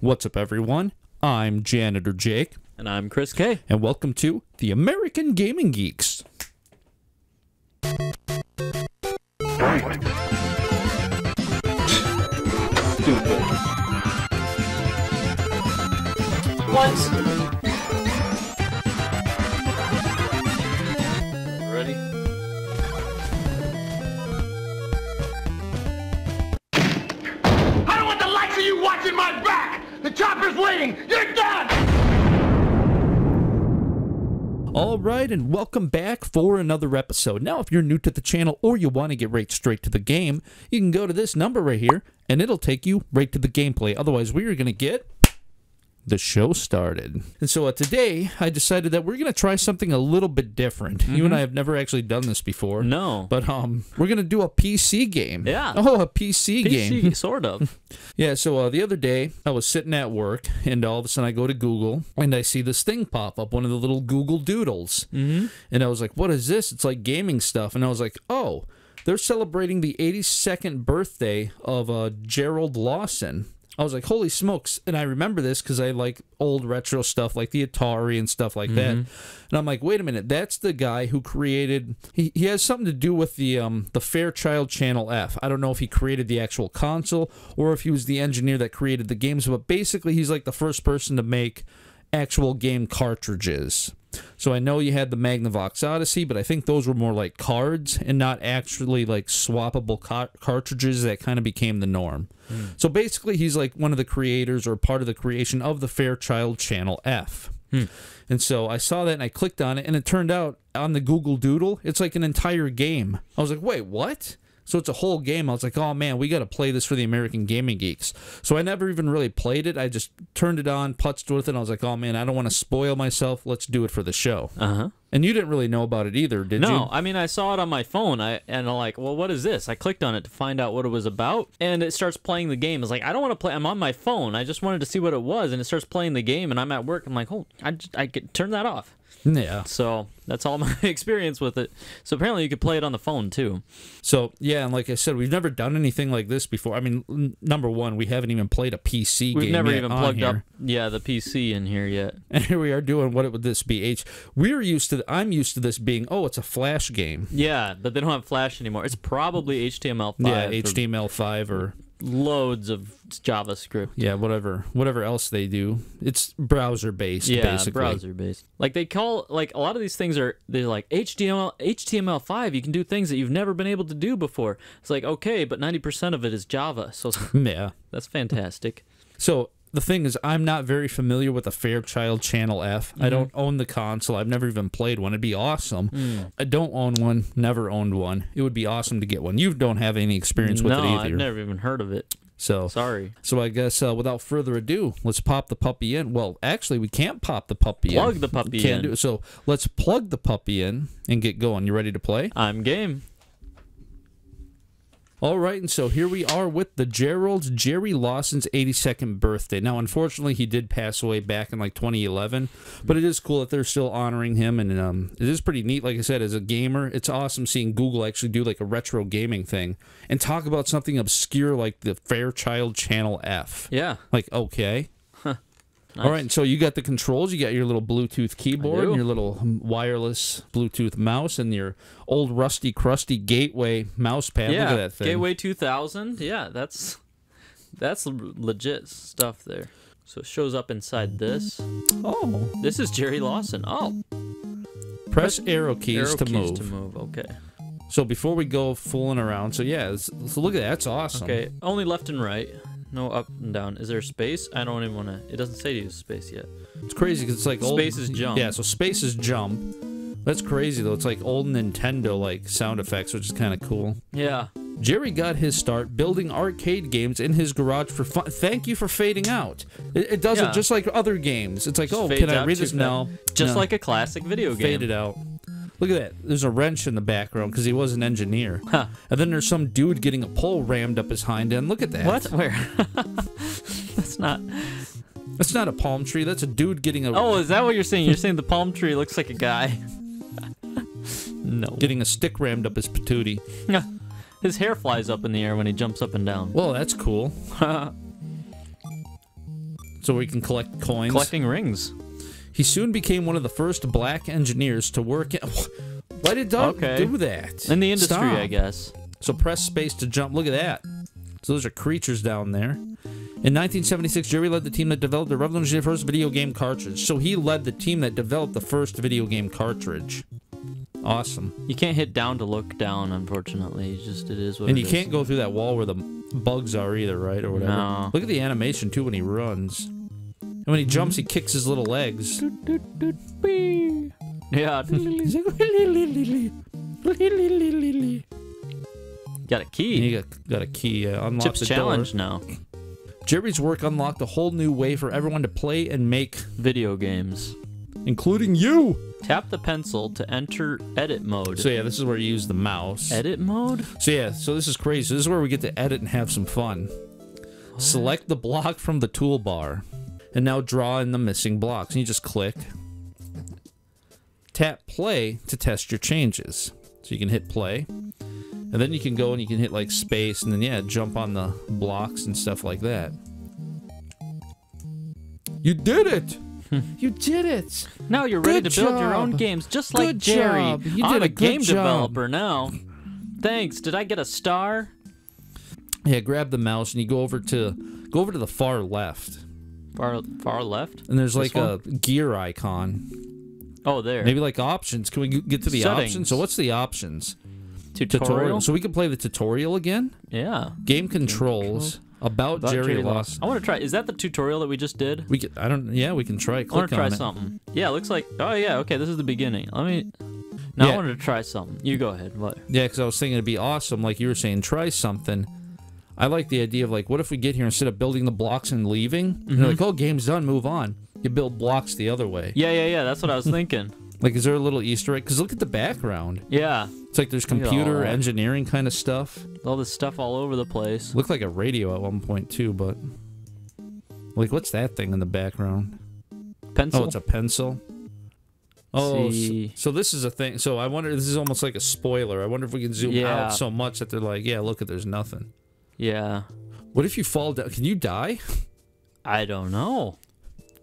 What's up, everyone? I'm Janitor Jake, And I'm Chris K. and welcome to the American Gaming Geeks. Once. Ready? I don't want the likes of you watching my back! Chopper's waiting! You're done! All right, and welcome back for another episode. Now, if you're new to the channel or you want to get right straight to the game, you can go to this number right here, and it'll take you right to the gameplay. Otherwise, we are going to get the show started. And so uh, today, I decided that we're going to try something a little bit different. You and I have never actually done this before. No. But um, we're gonna do a PC game. Yeah. Oh, a PC, game. PC, sort of. Yeah. So uh, the other day, I was sitting at work, and all of a sudden, I go to Google, and I see this thing pop up, one of the little Google Doodles, mm-hmm. and I was like, "What is this?" It's like gaming stuff, and I was like, "Oh." They're celebrating the 82nd birthday of uh, Gerald Lawson. I was like, holy smokes. And I remember this because I like old retro stuff like the Atari and stuff like that. And I'm like, wait a minute, that's the guy who created he, he has something to do with the um the Fairchild Channel F. I don't know if he created the actual console or if he was the engineer that created the games, but basically he's like the first person to make actual game cartridges. So I know you had the Magnavox Odyssey, but I think those were more like cards and not actually like swappable car- cartridges that kind of became the norm. Hmm. So basically, he's like one of the creators or part of the creation of the Fairchild Channel F. Hmm. And so I saw that and I clicked on it, and it turned out on the Google Doodle, it's like an entire game. I was like, wait, what? So it's a whole game. I was like, oh man, we got to play this for the American Gaming Geeks. So I never even really played it. I just turned it on, putzed with it. And I was like, oh man, I don't want to spoil myself. Let's do it for the show. Uh huh. And you didn't really know about it either, did No, you? No, I mean I saw it on my phone. I and I'm like, well, what is this? I clicked on it to find out what it was about, and it starts playing the game. It's like I don't want to play. I'm on my phone. I just wanted to see what it was, and it starts playing the game, and I'm at work. I'm like, oh, I just, I could turn that off. Yeah. So that's all my experience with it. So apparently you could play it on the phone too. So yeah, and like I said, we've never done anything like this before. I mean, number one, we haven't even played a PC game yet. We've never even plugged here. up, yeah, the PC in here yet. And here we are doing what would this be? H. We're used to. I'm used to this being. Oh, it's a Flash game. Yeah, but they don't have Flash anymore. It's probably HTML5. Yeah, HTML5 or loads of JavaScript. yeah, whatever, whatever else they do. It's browser based, Yeah, basically. browser based. Like they call like a lot of these things are they're like HTML HTML5. You can do things that you've never been able to do before. It's like okay, but ninety percent of it is Java, so Yeah. that's fantastic. So the thing is, I'm not very familiar with the Fairchild Channel F. I don't own the console. I've never even played one. It'd be awesome. I don't own one. Never owned one. It would be awesome to get one. You don't have any experience with no, it either. I've never even heard of it. So Sorry. So I guess uh, without further ado, let's pop the puppy in. Well, actually, we can't pop the puppy in. Plug the puppy We can't in. do it. So let's plug the puppy in and get going. You ready to play? I'm game. All right, and so here we are with the Gerald's Jerry Lawson's 82nd birthday. Now, unfortunately, he did pass away back in like 2011, but it is cool that they're still honoring him, and um, it is pretty neat. Like I said, as a gamer, it's awesome seeing Google actually do like a retro gaming thing and talk about something obscure like the Fairchild Channel F. Yeah. Like, okay. All right, so you got the controls. You got your little Bluetooth keyboard, and your little um, wireless Bluetooth mouse, and your old rusty, crusty Gateway mouse pad. yeah. Look at that thing. Gateway 2000. Yeah, that's that's legit stuff there. So it shows up inside this. Oh, This is Jerry Lawson. Oh, press arrow keys, arrow to, keys move. to move. Okay. So before we go fooling around, so yeah, so look at that. That's awesome. Okay, only left and right. No up and down. Is there space? I don't even want to. It doesn't say to use space yet. It's crazy because it's like old, Space is jump. Yeah, so space is jump. That's crazy though. It's like old Nintendo like sound effects, which is kind of cool. Yeah. Jerry got his start building arcade games in his garage for fun. Thank you for fading out. It, it does Yeah. it just like other games. It's like, oh, can I read this now? Just No. like a classic video game. faded out. Look at that. There's a wrench in the background because he was an engineer. Huh. And then there's some dude getting a pole rammed up his hind end. Look at that. What? Where? That's not. That's not a palm tree. That's a dude getting a Oh, is that what you're saying? You're saying the palm tree looks like a guy. no. getting a stick rammed up his patootie. His hair flies up in the air when he jumps up and down. Well, that's cool. so we can collect coins. Collecting rings. He soon became one of the first black engineers to work. In, why did Doug Okay. do that? In the industry, Stop. I guess. So press space to jump. Look at that. So those are creatures down there. In 1976, Jerry led the team that developed the revolutionary first video game cartridge. So he led the team that developed the first video game cartridge. Awesome. You can't hit down to look down, unfortunately. It's just it is what And you is. can't go through that wall where the bugs are either, right? Or whatever. No. Look at the animation too when he runs. And when he jumps, he kicks his little legs. Yeah. Got a key. he got, got a key. Uh, unlock Chip's the challenge door. now. Jerry's work unlocked a whole new way for everyone to play and make, Video games. including you. Tap the pencil to enter edit mode. So yeah, this is where you use the mouse. edit mode? So yeah, so this is crazy. So this is where we get to edit and have some fun. Select the block from the toolbar, and now draw in the missing blocks. And you just click. Tap play to test your changes. So you can hit play, and then you can go and you can hit like space, and then yeah, jump on the blocks and stuff like that. You did it! you did it! Now you're ready Good to build your own games, just like Good Jerry. job. You I'm did a a game job. developer now. Thanks. Did I get a star? Yeah, grab the mouse and you go over to go over to the far left. Far far left. And there's This like a gear icon. Oh, there. Maybe like options. Can we get to the Settings. options? So what's the options? tutorial. So we can play the tutorial again. Yeah. Game controls. About, About Jerry, Jerry Lawson. I want to try. Is that the tutorial that we just did? We could. I don't. Yeah, we can try. I want Click to try on it. something. Yeah, it looks like. Oh yeah, okay. This is the beginning. Let me. Now Yeah. I wanted to try something. You go ahead. What? Yeah, because I was thinking it'd be awesome. Like you were saying, try something. I like the idea of like, what if we get here instead of building the blocks and leaving? Mm-hmm. you're like, oh, game's done. Move on. You build blocks the other way. Yeah, yeah, yeah. That's what I was thinking. Like, is there a little Easter egg? Because look at the background. Yeah, It's like there's computer engineering kind of stuff. all this stuff all over the place. Looked like a radio at one point too, but like, what's that thing in the background? Pencil. Oh, it's a pencil. Oh, See. so, so this is a thing. So I wonder. This is almost like a spoiler. I wonder if we can zoom Yeah. out so much that they're like, yeah, look at there's nothing. Yeah. What if you fall down? Can you die? I don't know.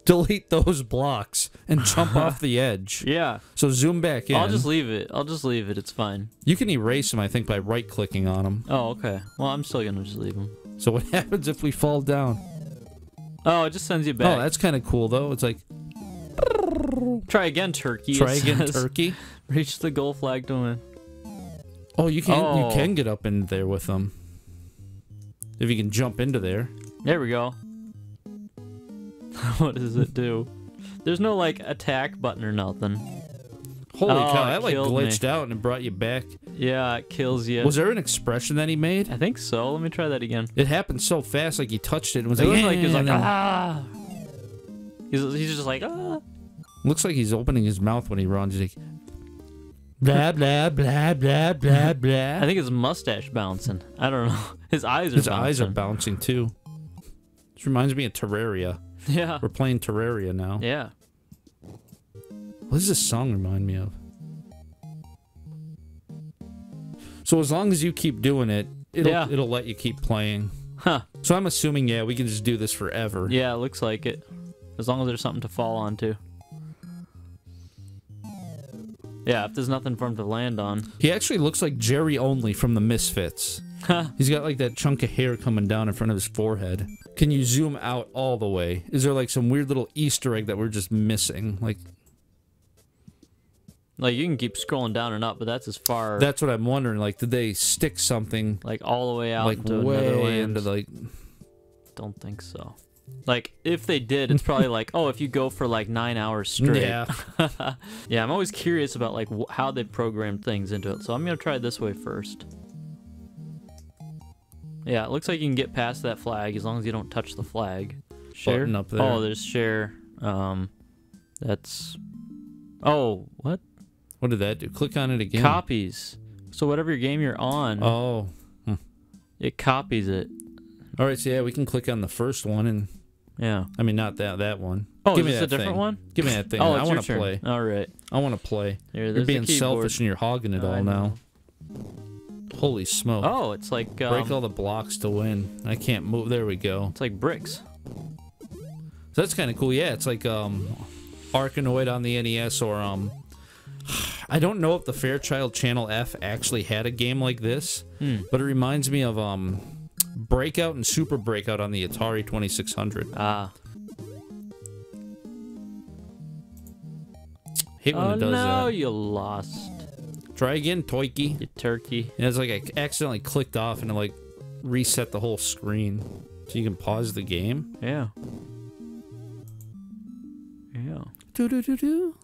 Delete those blocks and jump off the edge. Yeah. So zoom back in. I'll just leave it. I'll just leave it. It's fine. You can erase them, I think, by right clicking on them. Oh, okay. Well, I'm still gonna just leave them. So what happens if we fall down? Oh, it just sends you back. Oh, that's kind of cool though. It's like Try again, turkey. try again, turkey. Reach the goal flag to win. Oh, you can Oh. you can get up in there with them. If you can jump into there. There we go. what does it do? There's no like attack button or nothing. Holy Oh, cow, that like killed me. glitched out and it brought you back. Yeah, it kills you. Was there an expression that he made? I think so. Let me try that again. It happened so fast, like he touched it and was It like, looked like he was like ah. He's, he's just like ah. Looks like he's opening his mouth when he runs. He's like, blah blah blah blah blah blah. I think his mustache bouncing. I don't know. His eyes are his bouncing. eyes are bouncing too. This reminds me of Terraria. Yeah. We're playing Terraria now. Yeah. What does this song remind me of? So as long as you keep doing it, it'll Yeah. it'll let you keep playing. Huh. So I'm assuming, yeah, we can just do this forever. Yeah, it looks like it. As long as there's something to fall onto. Yeah, if there's nothing for him to land on. He actually looks like Jerry Only from the Misfits. He's got like that chunk of hair coming down in front of his forehead. Can you zoom out all the way? Is there like some weird little Easter egg that we're just missing? Like Like you can keep scrolling down and up, but that's as far that's what I'm wondering. Like, did they stick something like all the way out like into way into like? Don't think so. Like if they did, it's probably like, oh, if you go for like nine hours straight. Yeah. yeah, I'm always curious about like how they programmed things into it. So I'm gonna try it this way first. Yeah, it looks like you can get past that flag as long as you don't touch the flag. Share Button up there. Oh, there's share. Um, that's. Oh, what What did that do? Click on it again. copies? So whatever game you're on, Oh. it copies it. All right. So yeah, we can click on the first one, and Yeah. I mean not that that one. Oh, Give is me this a different thing. one? Give me that thing. Oh, I it's want your to turn. play. All right. I want to play. Here, You're being selfish and you're hogging it I all now. Holy smoke! Oh, it's like um, Break all the blocks to win. I can't move. There we go. it's like bricks. So that's kind of cool. Yeah, it's like um, Arkanoid on the NES or um. I don't know if the Fairchild Channel F actually had a game like this, but it reminds me of um, Breakout and Super Breakout on the Atari 2600. Ah. Hate when Oh it does no, that. you lost. Try again, Toiki. You turkey. And it's like I accidentally clicked off and it like reset the whole screen. So you can pause the game. Yeah. Yeah. Do do do do.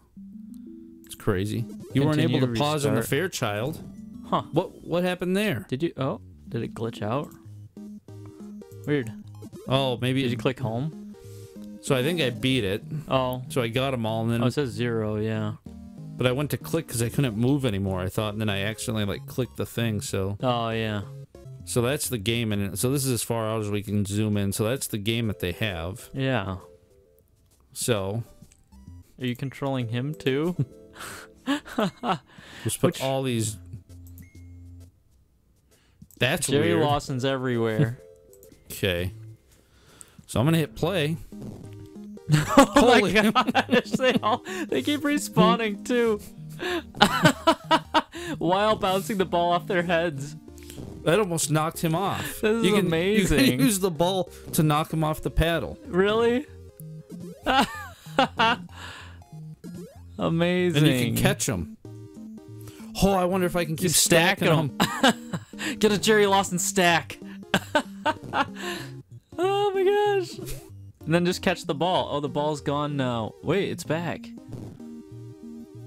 It's crazy. You weren't able to pause on the. Fairchild. Huh. What what happened there? Did you? Oh, did it glitch out? Weird. Oh, maybe Did it, you click home? so I think I beat it. Oh. So I got them all and then Oh, it says zero. Yeah. But I went to click cuz I couldn't move anymore. I thought and then I accidentally like clicked the thing. So Oh yeah. so that's the game and so this is as far out as we can zoom in. So that's the game that they have. Yeah. So Are you controlling him too? just put Which- all these That's Jerry weird. Lawson's everywhere. Okay. So I'm gonna hit play. oh Holy- my gosh! They all they keep respawning too. While bouncing the ball off their heads. That almost knocked him off. This is you can, You can use the ball to knock him off the paddle, Really? Amazing. and you can catch him. Oh, I wonder if I can keep stacking them. Get a Jerry Lawson stack. oh my gosh. And then just catch the ball. Oh, the ball's gone now. Wait, it's back.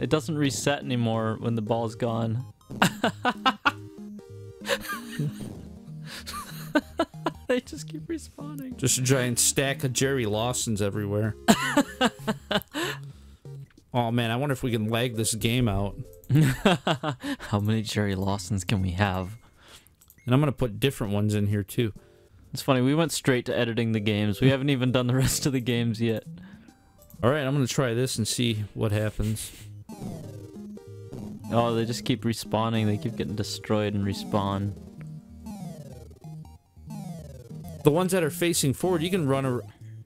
It doesn't reset anymore when the ball's gone. they just keep respawning. Just a giant stack of Jerry Lawsons everywhere. oh man, I wonder if we can lag this game out. How many Jerry Lawsons can we have? And I'm gonna put different ones in here too. It's funny, we went straight to editing the games. We haven't even done the rest of the games yet. All right, I'm gonna try this and see what happens. Oh, they just keep respawning. They keep getting destroyed and respawn. The ones that are facing forward, you can run. A,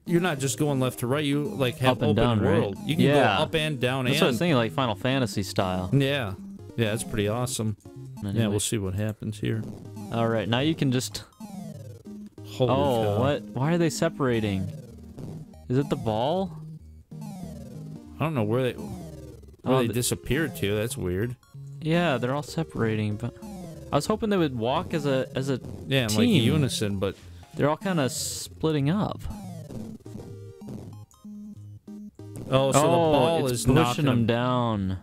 you're not just going left to right. You like have Up and open down, right? world. You can Yeah. go up and down That's what I was and thinking, like Final Fantasy style. yeah, yeah. That's pretty awesome. Yeah, we'll see what happens here. All right, now you can just. Holy oh, cow. what? Why are they separating? Is it the ball? I don't know where they where Oh, they the- disappeared to. That's weird. Yeah, they're all separating, but I was hoping they would walk as a as a. Yeah, in like unison, but They're all kind of splitting up. oh, so the oh, ball is pushing them down.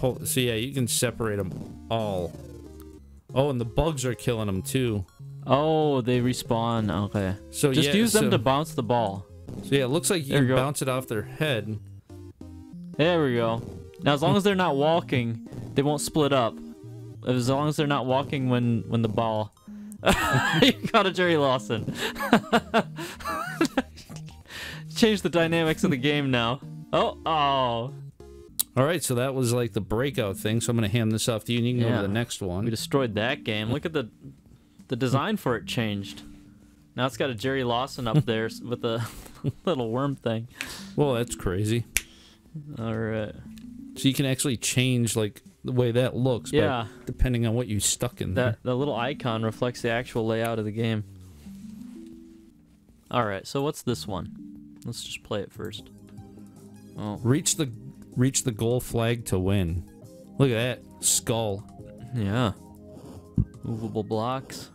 So yeah, you can separate them all. Oh, and the bugs are killing them too. Oh, they respawn. Okay, So just yeah, use them so, to bounce the ball. So yeah, it looks like you There can you bounce it off their head. There we go. Now, as long as they're not walking, they won't split up. As long as they're not walking when when the ball. you got a Jerry Lawson. Change the dynamics of the game now. Oh, oh. All right, so that was like the breakout thing. So I'm gonna hand this off to you, and you can go to the next one. We destroyed that game. Look at the the design for it changed. Now it's got a Jerry Lawson up there with a little worm thing. Well, that's crazy. All right. So you can actually change like the way that looks. Yeah. depending on what you stuck in there. That the little icon reflects the actual layout of the game. All right, so what's this one? Let's just play it first. Oh, Reach the reach the goal flag to win. Look at that skull. yeah. Movable blocks.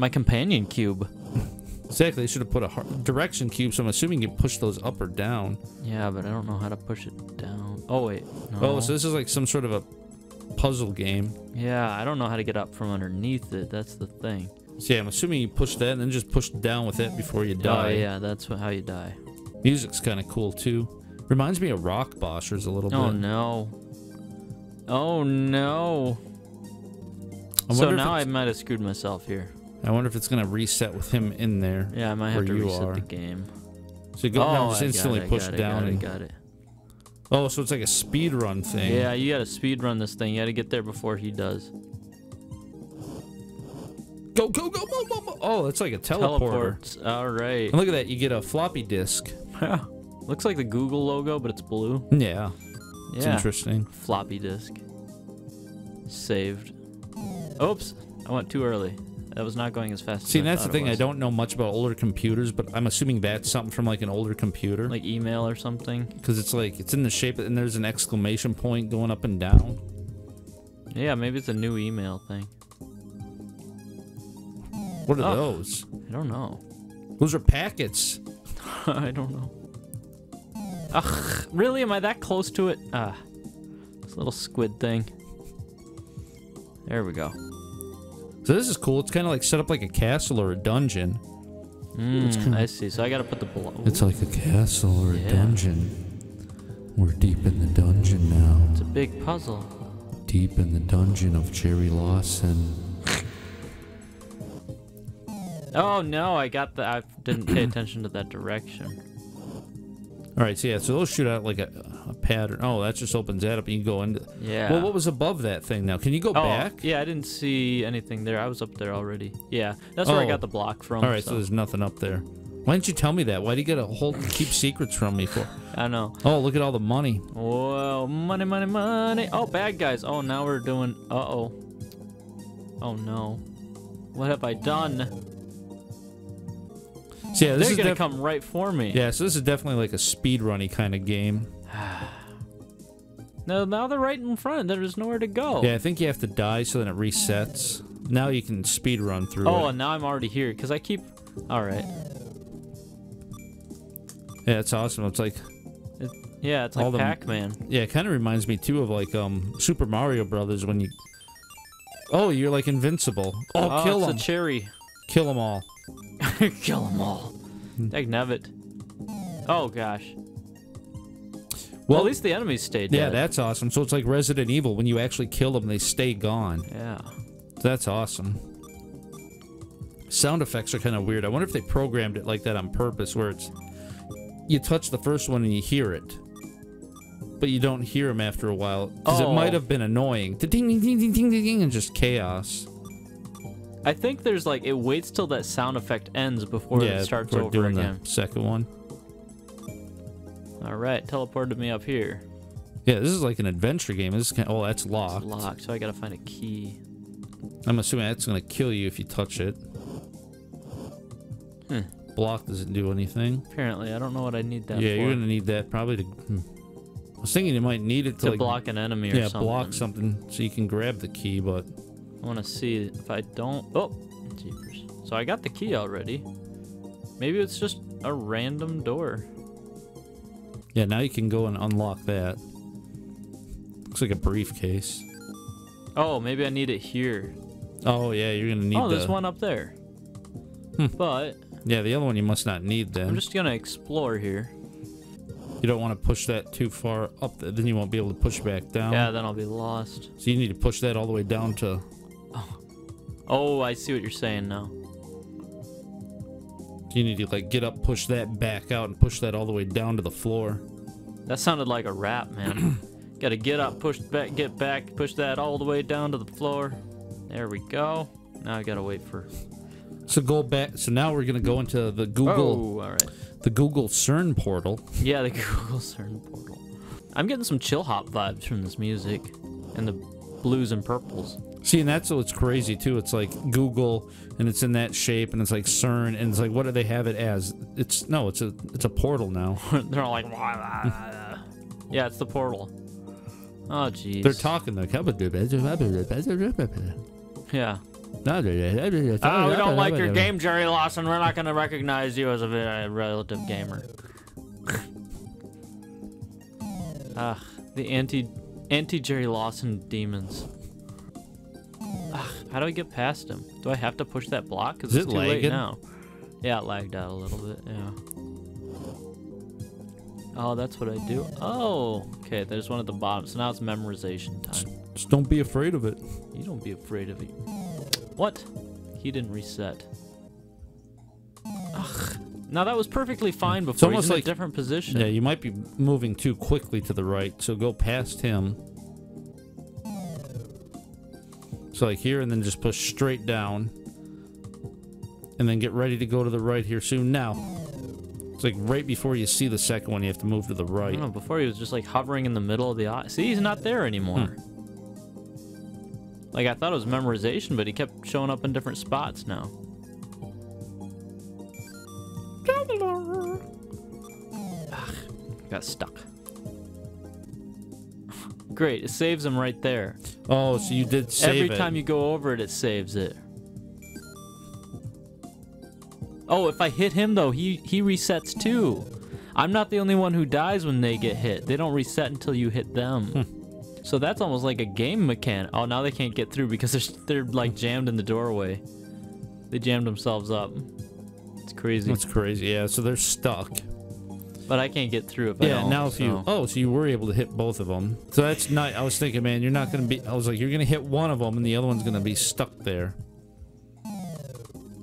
My companion cube. Exactly. They should have put a direction cube. So I'm assuming you push those up or down. Yeah, but I don't know how to push it down. Oh wait. No. Oh, so this is like some sort of a puzzle game. yeah, I don't know how to get up from underneath it. That's the thing. So yeah, I'm assuming you push that and then just push down with it before you oh, die. Oh yeah, that's how you die. Music's kind of cool too. Reminds me of Rock Bossers a little Oh bit. Oh, no. Oh no. So now I might have screwed myself here. I wonder if it's gonna reset with him in there. Yeah, I might have to reset are. the game. So you go oh, now, just instantly push it, down. Got it, and, got it. oh, so it's like a speed run thing. Yeah, you gotta speed run this thing. You gotta get there before he does. Go go go go go! go. oh, it's like a teleporter. Teleports. All right. And look at that. You get a floppy disk. Yeah. Looks like the Google logo, but it's blue. Yeah, it's Yeah. interesting. Floppy disk. Saved. Oops. I went too early. That was not going as fast See, as that's the thing. I don't know much about older computers, but I'm assuming that's something from like an older computer Like email or something. because it's like it's in the shape and there's an exclamation point going up and down. Yeah, maybe it's a new email thing. What are Oh. those? I don't know. Those are packets. I don't know. Ugh, really? Am I that close to it? Ah, this little squid thing. There we go. So this is cool. It's kind of like set up like a castle or a dungeon. Mm, I see. So I gotta put the It's like a castle or a dungeon. We're deep in the dungeon now. It's a big puzzle. Deep in the dungeon of Jerry Lawson. Oh no, I got the. I didn't pay attention to that direction. All right, so yeah, so those shoot out like a, a pattern. Oh, that just opens that up, and you go into. Yeah. Well, what was above that thing now? Can you go Oh, back? yeah, I didn't see anything there. I was up there already. Yeah, that's where I Oh. got the block from. All right, so. there's nothing up there. Why didn't you tell me that? Why do you get a whole keep secrets from me for? I know. Oh, look at all the money. Whoa, money, money, money. Oh, bad guys. Oh, now we're doing. Uh oh. Oh no. What have I done? So yeah, this They're is gonna come right for me. Yeah, so this is definitely like a speed runny kind of game. No, now they're right in front. There's nowhere to go. Yeah, I think you have to die so then it resets. Now you can speed run through Oh, it. and now I'm already here because I keep. All right. Yeah, it's awesome. It's like It, yeah, it's All like the- Pac-Man. yeah, it kind of reminds me too of like um Super Mario Brothers when you. Oh, you're like invincible. Oh, Oh, kill it's a cherry. Kill them all. Kill them all. Dagnabbit. Oh gosh. Well, Well, at least the enemies stayed yeah, that's awesome. So it's like Resident Evil. When you actually kill them, they stay gone. Yeah. That's awesome. Sound effects are kind of weird. I wonder if they programmed it like that on purpose, where it's you touch the first one and you hear it, but you don't hear them after a while because Oh. it might oh. have been annoying. The ding ding ding ding ding ding and just chaos. I think there's like it waits till that sound effect ends before yeah, it starts we're over doing again. the second one. All right, teleported me up here. Yeah, this is like an adventure game. This is kind oh, that's It's locked. locked, so I gotta find a key. I'm assuming that's gonna kill you if you touch it. Hmm. Block doesn't do anything. Apparently, I don't know what I need that yeah, for. you're gonna need that probably to. hmm. I was thinking you might need it to, to like, block an enemy or yeah, something. block something so you can grab the key, but I want to see if I don't. Oh, jeepers. So I got the key already. Maybe it's just a random door. yeah, now you can go and unlock that. Looks like a briefcase. Oh, maybe I need it here. Oh yeah, you're gonna need oh, the. there's one up there. Hmm. But Yeah, the other one you must not need then. I'm just gonna explore here. You don't want to push that too far up, then you won't be able to push back down. Yeah, then I'll be lost. So you need to push that all the way down to. Oh, I see what you're saying now. You need to like get up, push that back out, and push that all the way down to the floor. That sounded like a rap, man. Gotta get up, push back, get back, push that all the way down to the floor. There we go. Now I gotta wait for. So go back. So now we're gonna go into the Google, Oh, all right. the Google CERN portal. Yeah, the Google CERN portal. I'm getting some chill hop vibes from this music, and the blues and purples. See, and that's what's crazy too. It's like Google, and it's in that shape, and it's like CERN, and it's like, what do they have it as? It's no, it's a it's a portal now. They're all like, yeah, it's the portal. Oh, jeez. They're talking like, Yeah. oh, we don't like your game, Jerry Lawson. We're not gonna recognize you as a relative gamer. Ah, the anti anti Jerry Lawson demons. Ah, how do I get past him? Do I have to push that block? Cause Is it's it too late now. Yeah, it lagged out a little bit. Yeah. Oh, that's what I do. Oh, okay. There's one at the bottom. So now it's memorization time. Just don't be afraid of it. You don't be afraid of it. What? He didn't reset. Ugh. Now that was perfectly fine before. It's almost like- a different position. Yeah, you might be moving too quickly to the right, so go past him. So like here, and then just push straight down, and then get ready to go to the right here soon. Now, it's like right before you see the second one, you have to move to the I right. don't know. Before he was just like hovering in the middle of the eye. See, he's not there anymore. Hmm. Like I thought it was memorization, but he kept showing up in different spots now. Ugh, got stuck. Great, it saves them right there. Oh, so you did save Every it. time you go over it, it saves it. Oh, if I hit him though, he he resets too. I'm not the only one who dies when they get hit. They don't reset until you hit them. Hmm. So that's almost like a game mechanic. Oh, now they can't get through because they're they're like jammed in the doorway. They jammed themselves up. It's crazy. It's crazy. Yeah, so they're stuck. But I can't get through it. I Yeah, don't. now if you so- oh, so you were able to hit both of them. So that's not. I was thinking, man, you're not gonna be. I was like, you're gonna hit one of them, and the other one's gonna be stuck there.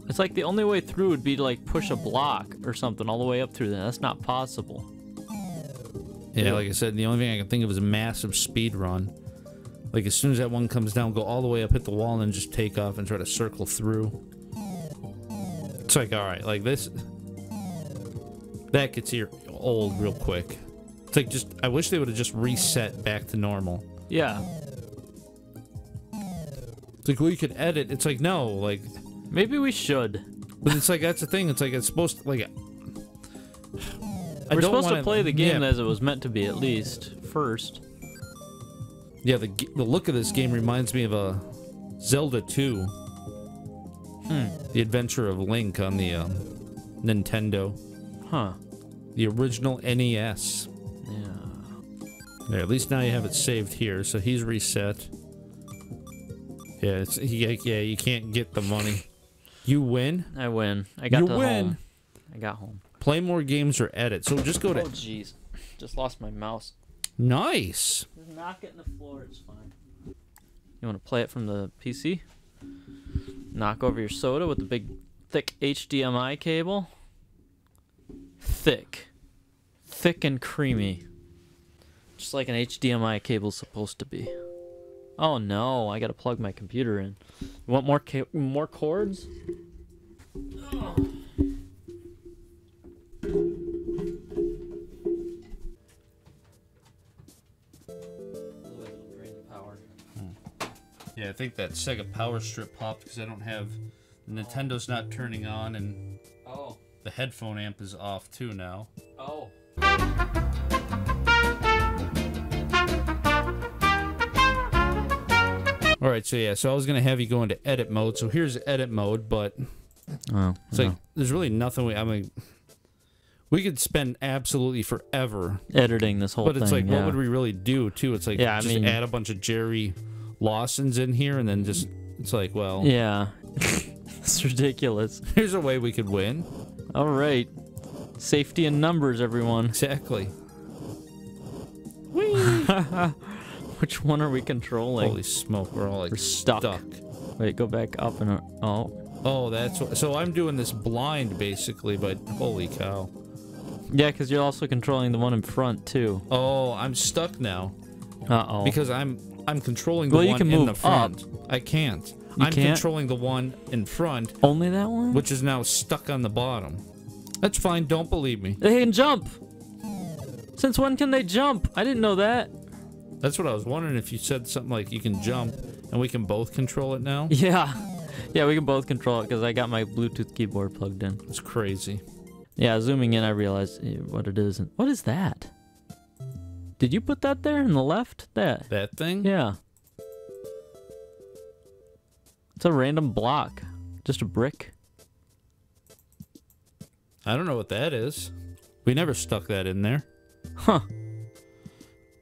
It's like the only way through would be to like push a block or something all the way up through there. That's not possible. Yeah, like I said, the only thing I can think of is a massive speed run. Like as soon as that one comes down, go all the way up, hit the wall, and then just take off and try to circle through. It's like, all right, like this. That gets here old real quick. It's like just. I wish they would have just reset back to normal. Yeah. It's like, well, you could edit. It's like, no, like, Maybe we should. but it's like that's the thing. It's like it's supposed to like. I We're don't supposed to wanna- play the game yeah, as it was meant to be, at least first. Yeah, the the look of this game reminds me of a Zelda 2. Hmm. The Adventure of Link on the um, Nintendo, Huh. The original NES. Yeah. There, at least now you have it saved here, so he's reset. Yeah, it's he, yeah, you can't get the money. You win. I win. I got You to win. home. I got home. Play more games or edit. So just go to... Oh jeez. Just lost my mouse. nice. Just knock it in the floor, it's fine. You want to play it from the PC? Knock over your soda with the big thick HDMI cable. Thick. Thick and creamy. Just like an HDMI cable is supposed to be. Oh no, I gotta plug my computer in. You want more ca- more cords? Yeah, I think that Sega Power Strip popped because I don't have the Nintendo's not turning on and Oh, the headphone amp is off too now. oh. All right, so yeah, so I was gonna have you go into edit mode. So here's edit mode, but Oh, it's like there's really nothing. We, I mean, we could spend absolutely forever, editing this whole thing. but thing. it's like, yeah. what would we really do too? It's like, Yeah, I just mean- add a bunch of Jerry Lawsons in here, and then just it's like, well, Yeah. it's ridiculous. here's a way we could win. All right. Safety in numbers, everyone. Exactly. Which one are we controlling? Holy smoke, we're all like We're stuck. stuck. Wait, go back up and oh. Oh, that's what, so. I'm doing this blind basically, but holy cow. Yeah, because you're also controlling the one in front too. Oh, I'm stuck now Uh oh. because I'm I'm controlling the Well, you one can in move the front. I can't. I'm can't? controlling the one in front, only that one. which is now stuck on the bottom. That's fine. Don't believe me. They can jump. Since when can they jump? I didn't know that. That's what I was wondering if you said something like you can jump and we can both control it now. Yeah. Yeah, we can both control it because I got my Bluetooth keyboard plugged in. It's crazy. Yeah, zooming in, I realized eh, what it is. What is that? Did you put that there in the left? That. That thing? Yeah. It's a random block. Just a brick. I don't know what that is. We never stuck that in there. Huh.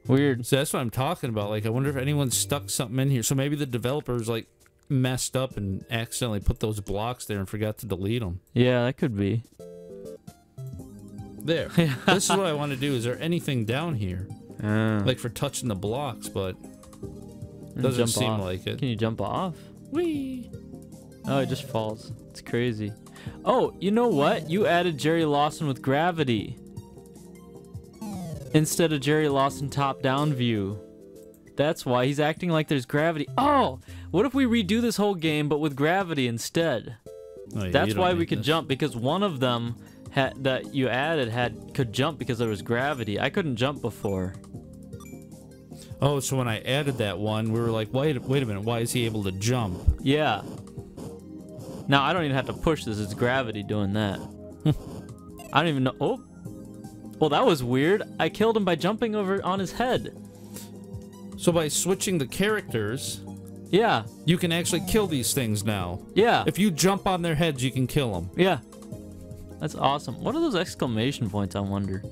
Weird. So that's what I'm talking about. Like, I wonder if anyone stuck something in here. So maybe the developers like messed up and accidentally put those blocks there and forgot to delete them. Yeah, that could be. There. this is what I want to do. Is there anything down here, Uh, like for touching the blocks? But doesn't seem off. like it. Can you jump off? Whee! Oh, it just falls. It's crazy. Oh, you know what? You added Jerry Lawson with gravity. Instead of Jerry Lawson top down view. That's why he's acting like there's gravity. Oh, what if we redo this whole game but with gravity instead? Oh, yeah, That's why we could this. jump because one of them had that you added had could jump because there was gravity. I couldn't jump before. Oh, so when I added that one, we were like, wait, wait a minute, why is he able to jump? Yeah. Now I don't even have to push this. It's gravity doing that. I don't even know. Oh. Well, that was weird. I killed him by jumping over on his head. So by switching the characters, Yeah. you can actually kill these things now. Yeah. If you jump on their heads, you can kill them. yeah. That's awesome. What are those exclamation points? I wonder.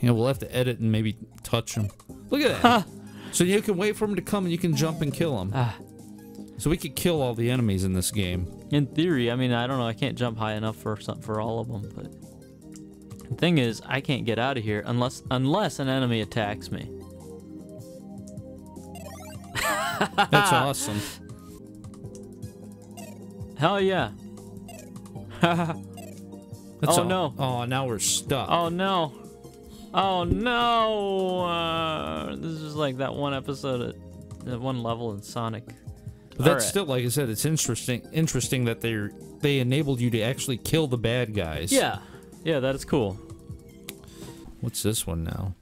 Yeah, we'll have to edit and maybe touch them. Look at that. so you can wait for them to come and you can jump and kill them. Ah. So we could kill all the enemies in this game. In theory, I mean, I don't know. I can't jump high enough for some, for all of them, but the thing is, I can't get out of here unless unless an enemy attacks me. That's awesome. Hell yeah! That's Oh, no. Oh, now we're stuck. Oh no! Oh no! Uh, this is like that one episode, of, that one level in Sonic. But that's Alright. still, like I said, it's interesting. Interesting that they they enabled you to actually kill the bad guys. Yeah, yeah, that is cool. What's this one now?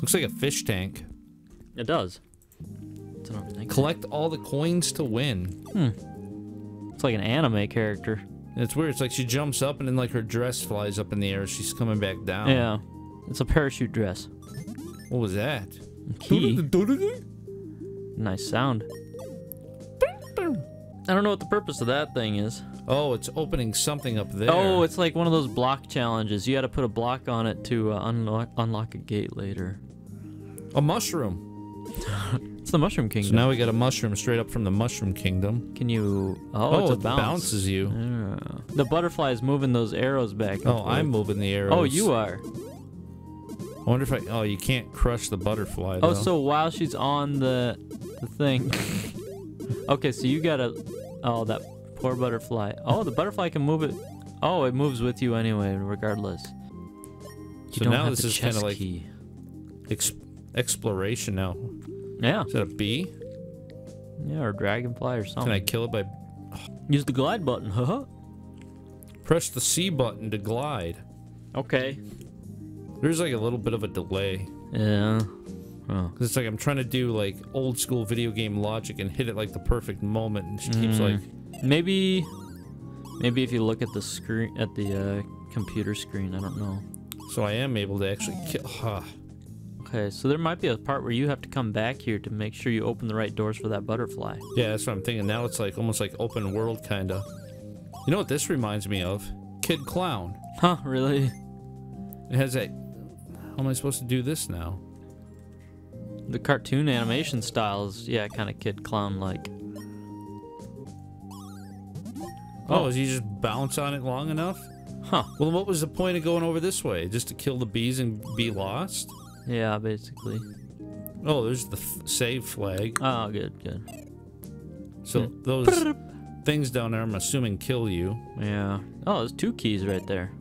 Looks like a fish tank. It does. Collect all the coins to win. Hmm. It's like an anime character. It's weird. It's like she jumps up and then like her dress flies up in the air. She's coming back down. Yeah, it's a parachute dress. What was that? Key. Nice sound. I don't know what the purpose of that thing is. Oh, it's opening something up there. Oh, it's like one of those block challenges. You got to put a block on it to uh, unlock unlock a gate later. a mushroom. It's the Mushroom kingdom. So now we got a mushroom straight up from the Mushroom Kingdom. Can you? Oh, Oh, it bounce. bounces you. Yeah. The butterfly is moving those arrows back. Oh. I'm moving the arrows. Oh, you are. I wonder if I. Oh, you can't crush the butterfly. Oh, so while she's on the the thing. okay, so you gotta. Oh, that poor butterfly. Oh, the butterfly can move it. Oh, it moves with you anyway, regardless. You So don't now have this the is kinda like- key. Ex- exploration now. Yeah, Is that a bee? yeah, or dragonfly or something. Can. I kill it by Use the glide button. Haha. press the C button to glide? okay. There's like a little bit of a delay. Yeah. Oh. 'Cause it's like I'm trying to do like old school video game logic and hit it like the perfect moment, and she keeps Mm. like, Maybe, maybe if you look at the screen at the uh, computer screen, I don't know. so I am able to actually kill. Huh. Okay, so there might be a part where you have to come back here to make sure you open the right doors for that butterfly. Yeah, that's what I'm thinking. Now it's like almost like open world kinda. You know what this reminds me of? Kid Klown. Huh? Really? It has that. How am I supposed to do this now? The cartoon animation style is yeah, kind of Kid Klown like. Oh, Oh. is he just bounce on it long enough? Huh? Well, what was the point of going over this way? Just to kill the bees and be lost? Yeah, basically. Oh, there's the f- save flag. Oh, good, good. So hmm. those things down there, I'm assuming, kill you. Yeah. Oh, there's two keys right there.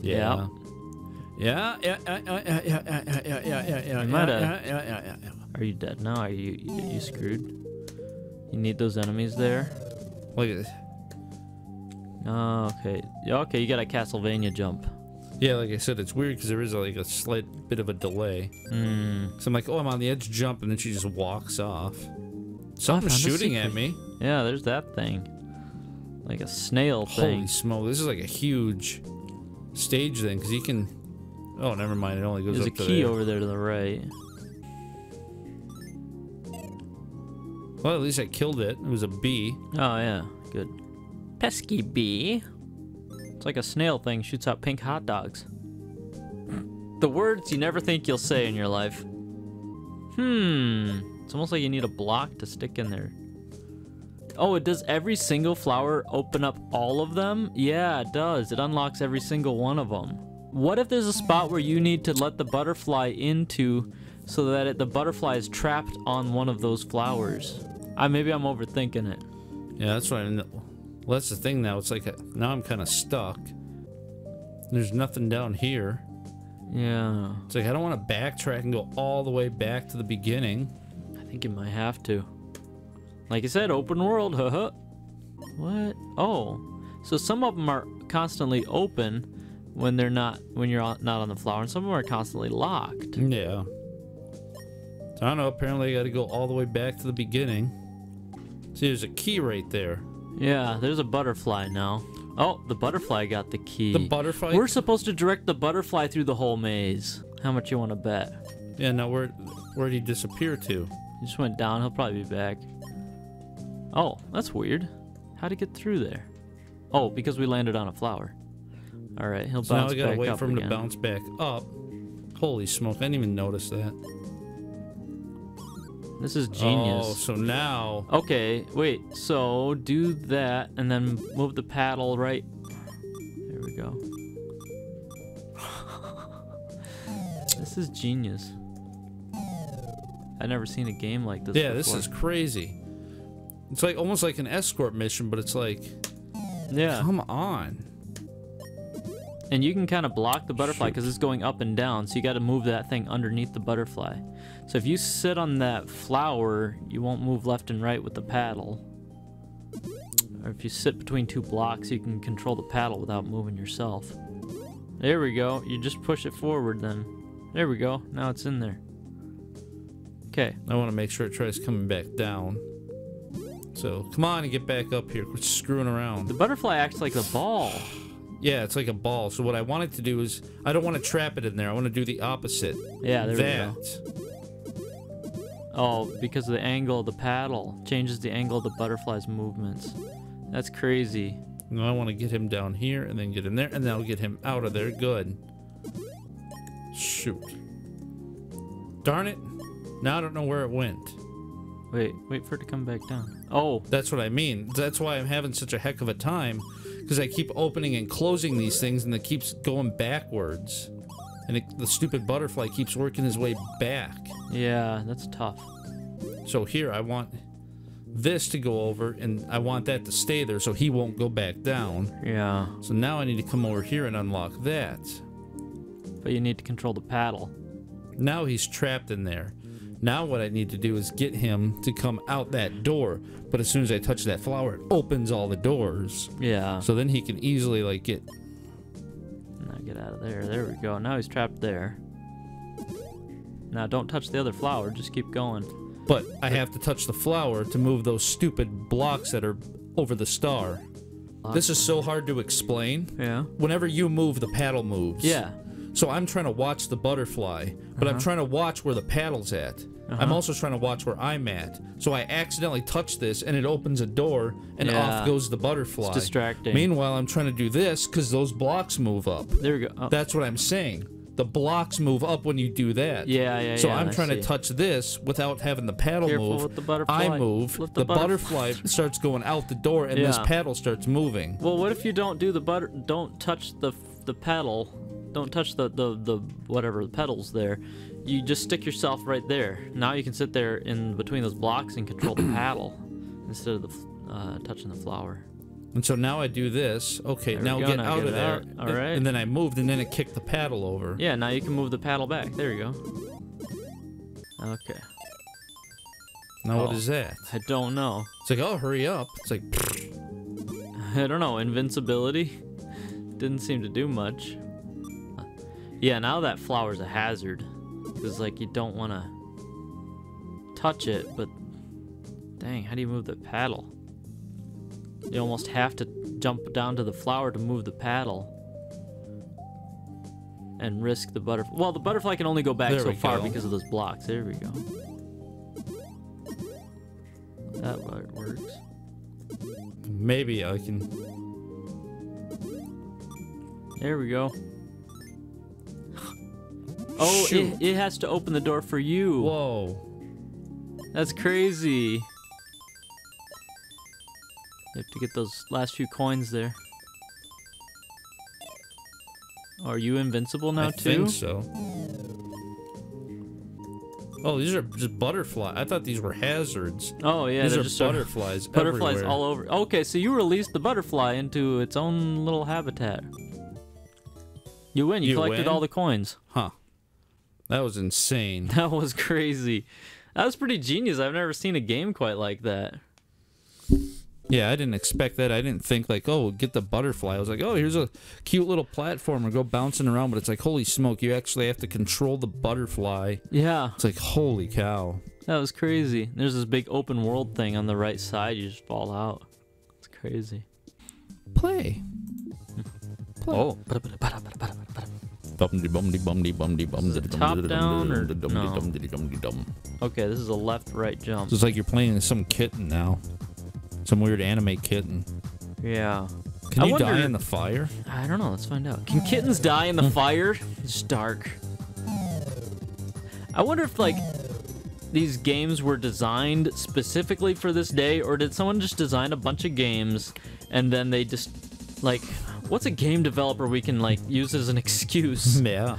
Yeah. Yeah, yeah, yeah, yeah, yeah, yeah, yeah, yeah, yeah, yeah, yeah, You might yeah, have- yeah, yeah, yeah, yeah. Are you dead now? Are you you, you screwed? You need those enemies there. Look at this. Oh, okay. Okay, you got a Castlevania jump. Yeah, like I said, it's weird because there is like a slight bit of a delay. Hmm. So I'm like, oh, I'm on the edge, jump, and then she just walks off. Oh, I Something's found shooting at me. Yeah, there's that thing. Like a snail thing. Holy thing. smoke! This is like a huge stage thing because you can. Oh, never mind. It only goes There's a up to key there. over there to the right. Well, at least I killed it. It was a bee. Oh yeah, good. Pesky bee. It's like a snail thing shoots out pink hot dogs. The words you never think you'll say in your life. Hmm. It's almost like you need a block to stick in there. Oh, it does every single flower open up all of them? Yeah, it does. It unlocks every single one of them. What if there's a spot where you need to let the butterfly into so that it, the butterfly is trapped on one of those flowers? I maybe I'm overthinking it. Yeah, that's what I know. Well, that's the thing now. It's like a, now I'm kind of stuck. There's nothing down here. Yeah, It's like I don't want to backtrack and go all the way back to the beginning. I think you might have to. Like I said, open world, haha. What? Oh, so some of them are constantly open when they're not when you're not on the flower, and some of them are constantly locked. Yeah. So I don't know. Apparently, I got to go all the way back to the beginning. See, there's a key right there. Yeah, there's a butterfly now. Oh, the butterfly got the key. The butterfly. We're supposed to direct the butterfly through the whole maze. How much you want to bet? Yeah. Now where where'd he disappear to? He just went down. He'll probably be back. Oh, that's weird. How'd he get through there? Oh, because we landed on a flower. All right, he'll So now bounce I gotta back wait up for him again. to bounce back up. Holy smoke! I didn't even notice that. This is genius. Oh, so now Okay, wait. So do that and then move the paddle right. There we go. this is genius. I've never seen a game like this. yeah, this is crazy. It's like almost like an escort mission, but it's like, yeah. come on. And you can kind of block the butterfly because it's going up and down, so you got to move that thing underneath the butterfly. So if you sit on that flower, you won't move left and right with the paddle. Or if you sit between two blocks, you can control the paddle without moving yourself. There we go. You just push it forward then. There we go. Now it's in there. Okay. I want to make sure it tries coming back down. So come on and get back up here. Quit screwing around. The butterfly acts like a ball. Yeah, it's like a ball. So what I want it to do is, I don't want to trap it in there. I want to do the opposite. Yeah, there that. we go. Oh, because of the angle of the paddle changes the angle of the butterfly's movements. That's crazy. No, I want to get him down here and then get him there, and then I'll get him out of there. Good. Shoot. Darn it. Now I don't know where it went. Wait, wait for it to come back down. Oh, That's what I mean. That's why I'm having such a heck of a time because I keep opening and closing these things and it keeps going backwards. And it, the stupid butterfly keeps working his way back. yeah, that's tough. So here I want this to go over and I want that to stay there so he won't go back down. Yeah, So now I need to come over here and unlock that. but you need to control the paddle. Now he's trapped in there. Now what I need to do is get him to come out that door. But as soon as I touch that flower, it opens all the doors. Yeah. So then he can easily like get Now get out of there. There we go. Now he's trapped there. Now don't touch the other flower. Just keep going. But I have to touch the flower to move those stupid blocks that are over the star. This is so hard to explain. Yeah. Whenever you move, the paddle moves. Yeah. So I'm trying to watch the butterfly, but I'm uh-huh. trying to watch where the paddle's at. Uh-huh. I'm also trying to watch where I'm at. So I accidentally touch this and it opens a door and Yeah. off goes the butterfly. distracting. Meanwhile, I'm trying to do this because those blocks move up. There we go. Oh, That's what I'm saying. The blocks move up when you do that. Yeah, yeah, So yeah, So I'm I trying to touch this without having the paddle Careful move. with the butterfly. I move. The, the butterfly starts going out the door, and this paddle starts moving. Well, what if you don't do the butter? Don't touch the the pedal. Don't touch the the the whatever the pedals there. You just stick yourself right there. Now you can sit there in between those blocks and control the paddle instead of the uh, touching the flower. And so now I do this. Okay, There now get now out get of there. out. All And- And then I moved, and then it kicked the paddle over. Yeah, now you can move the paddle back. There you go. Okay. Now Oh. what is that? I don't know. It's like, oh, hurry up. It's like, I don't know. Invincibility didn't seem to do much. Yeah, now that flower's a hazard. Because, like, you don't want to touch it, but dang, how do you move the paddle? You almost have to jump down to the flower to move the paddle. And risk the butterfly. Well, the butterfly can only go back There so far go. because of those blocks. There we go. That works. maybe I can. There we go. Oh, it, it has to open the door for you. Whoa. That's crazy. You have to get those last few coins there. Are you invincible now I too? think so. Oh, these are just butterflies. I thought these were hazards. Oh yeah, these they're just butterflies. butterflies everywhere. all over. Okay, so you released the butterfly into its own little habitat. You win. You, You collected win? all the coins. Huh. That was insane. That was crazy. That was pretty genius. I've never seen a game quite like that. Yeah, I didn't expect that. I didn't think like, oh, get the butterfly. I was like, oh, here's a cute little platformer, go bouncing around. But it's like, holy smoke, you actually have to control the butterfly. Yeah, It's like, holy cow. that was crazy. There's this big open world thing on the right side. You just fall out. It's crazy. Play. Oh, top down or no? okay. This is a left right jump. So it's like you're playing some kitten now. Some weird anime kitten. Yeah. Can I you die in the fire? I don't know. Let's find out. Can kittens die in the hmm. fire? It's dark. I wonder if like these games were designed specifically for this day, or did someone just design a bunch of games and then they just like, what's a game developer we can like use as an excuse? Yeah.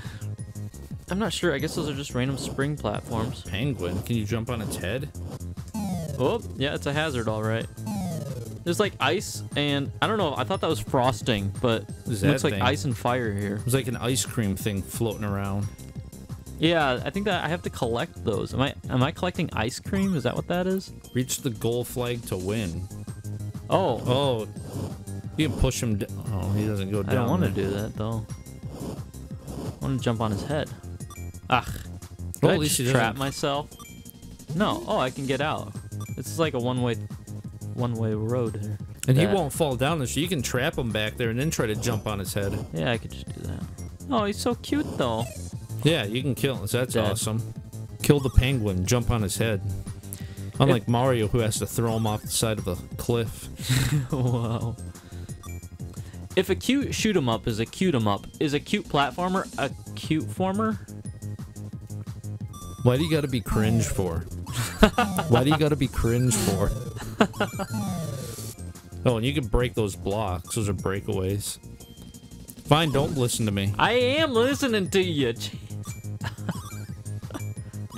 I'm not sure. I guess those are just random spring platforms. Penguin. Can you jump on its head? Oh, yeah, it's a hazard, all right. There's like ice and I don't know. I thought that was frosting, but it looks like thing? ice and fire here. It was like an ice cream thing floating around. Yeah, I think that I have to collect those. Am I am I collecting ice cream? Is that what that is? Reach the goal flag to win. Oh, Oh, you can push him. D- oh, he doesn't go down. I don't want to do that though. I want to jump on his head. Ugh. Did Well, I at least just trap myself? No. Oh, I can get out. It's like a one-way, one-way road here. And he won't fall down so you can trap him back there and then try to jump on his head. Yeah, I could just do that. Oh, he's so cute though. Yeah, you can kill him. So that's Dead. awesome. Kill the penguin, jump on his head. Unlike Mario, who has to throw him off the side of a cliff. wow. If a cute shoot 'em up is a cute 'em up, is a cute platformer a cute former? Why do you got to be cringe for? Why do you got to be cringe for? oh, and you can break those blocks. Those are breakaways. Fine, don't listen to me. I am listening to you.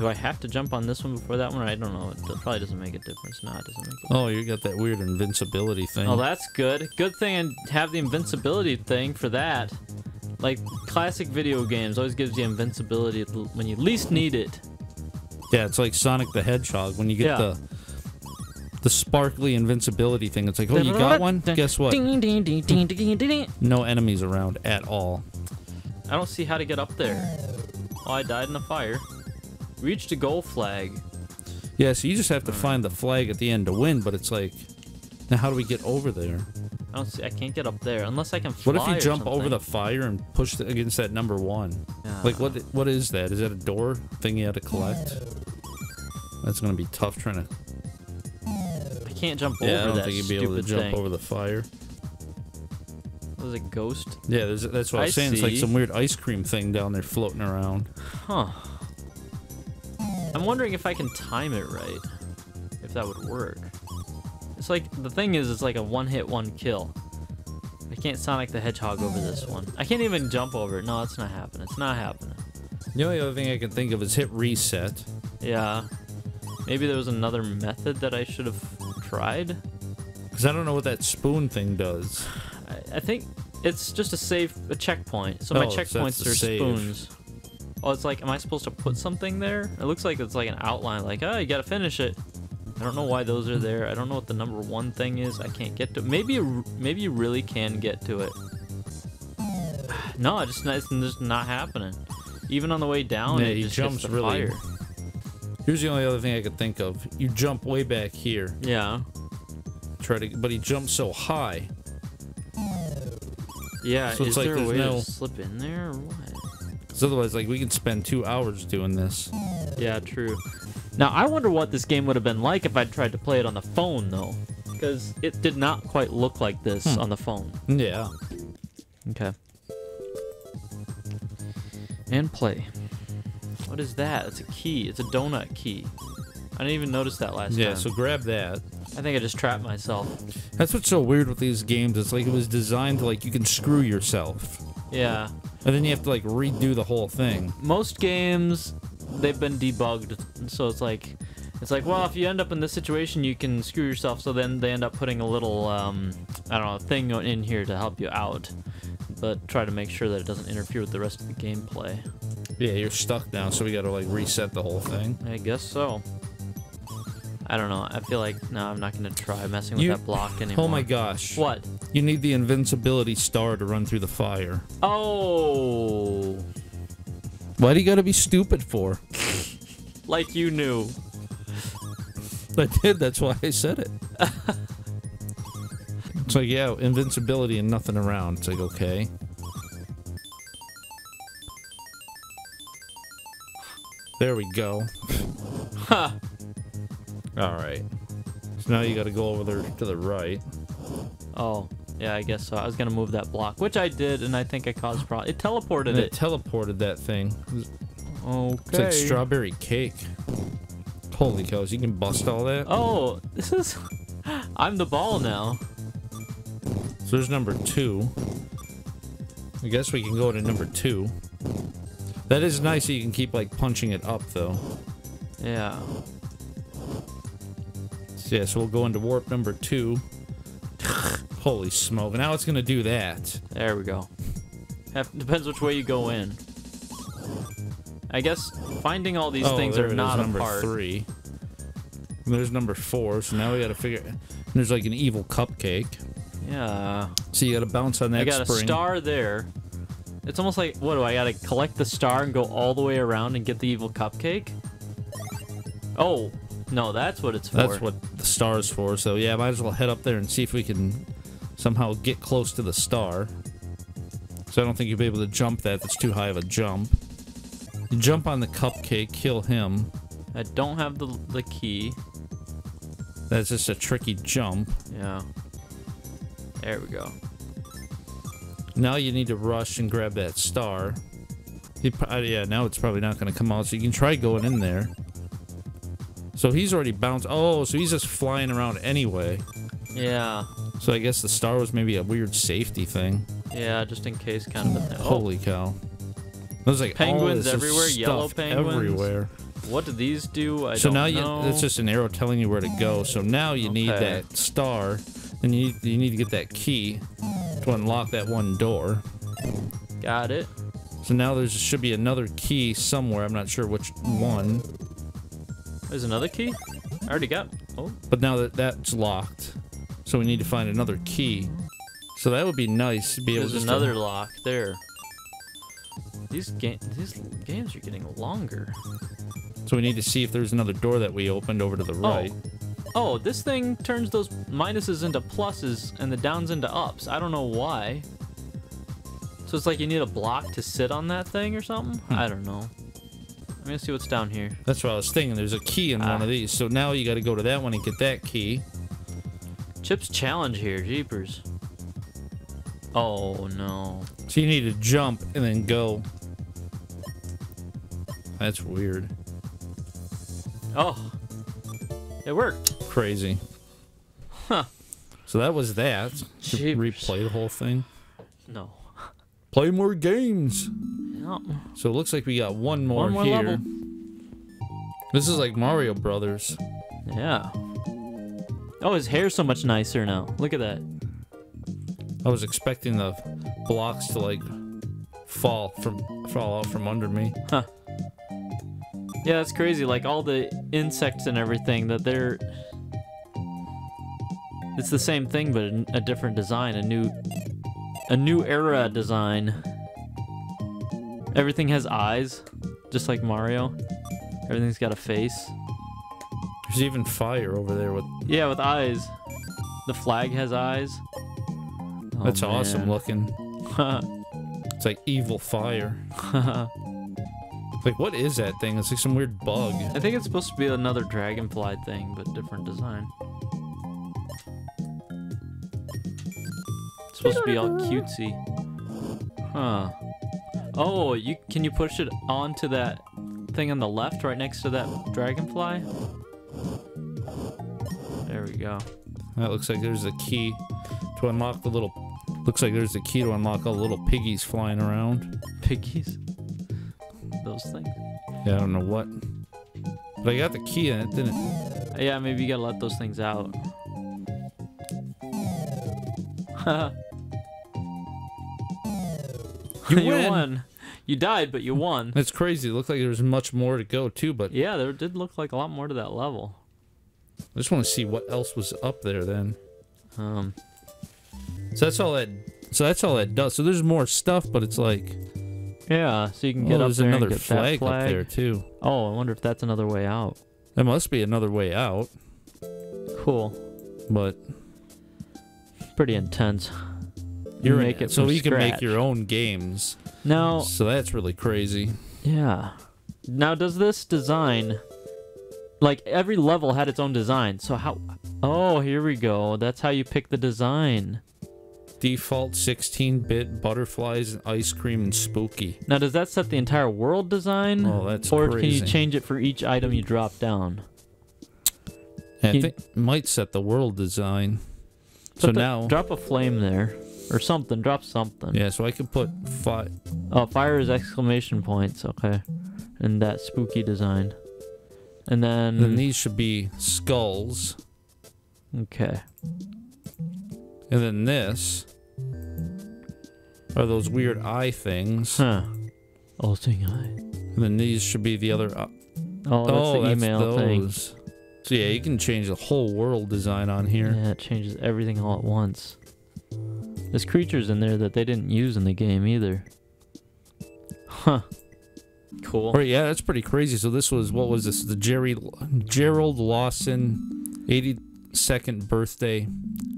Do I have to jump on this one before that one? I don't know. It probably doesn't make a difference. No, it doesn't make a Oh, you got that weird invincibility thing. Oh, that's good. Good thing I have the invincibility thing for that. Like classic video games always gives you invincibility when you least need it. Yeah, it's like Sonic the Hedgehog when you get Yeah. the the sparkly invincibility thing. It's like, oh, you got one? Guess what? No enemies around at all. I don't see how to get up there. Oh, I died in a fire. Reached a goal flag. Yeah, so you just have to find the flag at the end to win, but it's like, now how do we get over there? I don't see. I can't get up there unless I can fly. What if you or jump over the fire and push the, against that number one? Yeah. Like, what? what is that? Is that a door thing you had to collect? That's gonna be tough trying to. I can't jump Yeah, I don't that think you'd be able to jump thing. over the fire. Was it ghost? Yeah, there's, that's what I was I saying. It's like some weird ice cream thing down there floating around. Huh. I'm wondering if I can time it right. If that would work. It's like the thing is, it's like a one-hit, one kill. I can't Sonic the Hedgehog over this one. I can't even jump over it. No, it's not happening. It's not happening. The only other thing I can think of is hit reset. Yeah. Maybe there was another method that I should have tried. Because I don't know what that spoon thing does. I, I think it's just a save, a checkpoint. So my Oh, so that's checkpoints the are save. spoons. Oh, it's like, am I supposed to put something there? It looks like it's like an outline, like, oh, you gotta finish it. I don't know why those are there. I don't know what the number one thing is. I can't get to. Maybe, you- maybe you really can get to it. No, it's just not, it's just not happening. Even on the way down, Yeah, it he jumps really- fire. Here's the only other thing I could think of. You jump way back here. Yeah, Try to, but he jumps so high. yeah. So it's is like there a way no- to slip in there or what? Because otherwise, like we could spend two hours doing this. Yeah, true. Now I wonder what this game would have been like if I'd tried to play it on the phone though, because it did not quite look like this Hmm. on the phone. Yeah. Okay. And play. What is that? It's a key. It's a donut key. I didn't even notice that last Yeah. time. Yeah, so grab that. I think I just trapped myself. That's what's so weird with these games. It's like it was designed to like you can screw yourself, Yeah. And then you have to like redo the whole thing. Most games they've been debugged, so it's like it's like well, if you end up in this situation, you can screw yourself. So then they end up putting a little um, I don't know thing in here to help you out, but try to make sure that it doesn't interfere with the rest of the gameplay. Yeah, you're stuck now, so we got to like reset the whole thing. I guess so. I don't know. I feel like no, I'm not gonna try messing with You- that block oh anymore. Oh my gosh. What? You need the invincibility star to run through the fire. Oh, Why do you gotta be stupid for? like you knew. I did, that's why I said it. it's like, yeah, invincibility and nothing around. It's like, okay. There we go. Ha. Alright. So now you gotta go over there to the right. Oh, yeah, I guess so. I was gonna move that block, which I did, and I think I caused problem. It teleported And it it. teleported that thing. Okay. It's like strawberry cake. Holy cows, you can bust all that? Oh, this is. I'm the ball now. So there's number two. I guess we can go to number two. That is nice that you can keep like punching it up though. Yeah. So, yeah, so we'll go into warp number two. Holy smoke. Now it's gonna do that. There we go. Have, depends which way you go in. I guess finding all these oh, things are it is, not number apart. three. And there's number four, so now we gotta figure there's like an evil cupcake. Yeah. So you gotta bounce on that I got spring. a star there. It's almost like what do I gotta collect the star and go all the way around and get the evil cupcake? Oh, no, that's what it's for. That's what the star is for. So yeah, might as well head up there and see if we can somehow get close to the star. So I don't think you'll be able to jump that. That's too high of a jump. You jump on the cupcake, kill him. I don't have the the key. That's just a tricky jump. Yeah. There we go. Now you need to rush and grab that star. He, uh, yeah, now it's probably not going to come out, so you can try going in there. So he's already bounced. Oh, so he's just flying around anyway. Yeah. So I guess the star was maybe a weird safety thing. Yeah, just in case kind of a thing. Oh, Holy cow. Oh, there's like Penguins everywhere, yellow penguins. Everywhere. what do these do? I so now you, it's just an arrow telling you where to go. So now you need that star and you need, you need to get that key to unlock that one door. Got it. So now there should be another key somewhere. I'm not sure which one, There's another key. I already got. Oh, but now that that's locked, so we need to find another key. So that would be nice to be able to. there's just to- another lock there. These game these games are getting longer. so we need to see if there's another door that we opened over to the right. Oh, this thing turns those minuses into pluses and the downs into ups. I don't know why. So it's like you need a block to sit on that thing or something? Hmm. I don't know. Let me see what's down here. That's what I was thinking. There's a key in one Ah. of these. So now you got to go to that one and get that key. Chip's challenge here, jeepers. Oh no. So you need to jump and then go. That's weird. Oh. It worked. Crazy. Huh. So that was that. Replay the whole thing. No. Play more games. No. So it looks like we got one more, One more here. level. This is like Mario Brothers. Yeah. Oh, his hair's so much nicer now. Look at that. I was expecting the blocks to like fall from fall out from under me. Huh. Yeah, that's crazy. Like all the insects and everything that they're. It's the same thing, but a different design, a new, a new era design. Everything has eyes, just like Mario. Everything's got a face. There's even fire over there with Yeah, with eyes. The flag has eyes. Oh, that's awesome looking. It's like evil fire. Like what is that thing? It's like some weird bug. I think it's supposed to be another dragonfly thing, but different design. Supposed to be all cutesy. Huh. Oh, you can you push it onto that thing on the left, right next to that dragonfly? There we go. That looks like there's a key to unlock the little. Looks like there's a key to unlock all the little piggies flying around. Piggies. Those things. Yeah, I don't know what. But I got the key in it, didn't it? Yeah, maybe you gotta let those things out. You you win. won. You died, but you won. That's crazy. It looked like there was much more to go too, but Yeah, there did look like a lot more to that level. I just want to see what else was up there then. Um, So that's all that. So that's all that does. So there's more stuff, but it's like yeah, so you can oh, get up there's there another flag, flag up there too. Oh, I wonder if that's another way out. There must be another way out, Cool. but Pretty intense. You're make it so you can make your own games. Now, So that's really crazy. yeah. Now, does this design, like every level had its own design? So how? Oh, here we go. That's how you pick the design. Default 16-bit butterflies, and ice cream, and spooky. Now, does that set the entire world design? Oh, that's or can you change it for each item you drop down? I You- think it might set the world design. So now, drop a flame there, or something. Drop something. yeah, so I can put five. Oh, fire is exclamation points. Okay, and that spooky design, and then, Then these should be skulls, okay, and then this are those weird eye things, huh? Oh, seeing eye. and then these should be the other. Uh, Oh, that's oh, the that's email thing. So yeah, you can change the whole world design on here. Yeah, it changes everything all at once. There's creatures in there that they didn't use in the game either. Huh. Cool. Or yeah, that's pretty crazy. So this was what was this? The Jerry Gerald Lawson 82nd birthday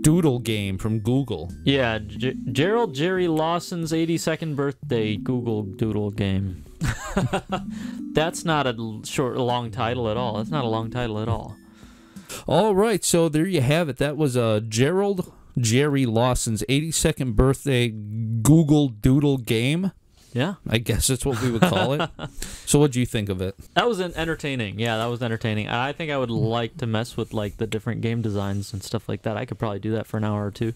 doodle game from Google. Yeah, G- Gerald Jerry Lawson's 82nd birthday Google Doodle game. That's not a short, long title at all. That's not a long title at all. All right, so there you have it. That was uh, Gerald Jerry Lawson's 82nd birthday Google Doodle game. Yeah, I guess that's what we would call it. so what do you think of it? that was an entertaining. Yeah, that was entertaining. I think I would like to mess with like the different game designs and stuff like that. I could probably do that for an hour or two.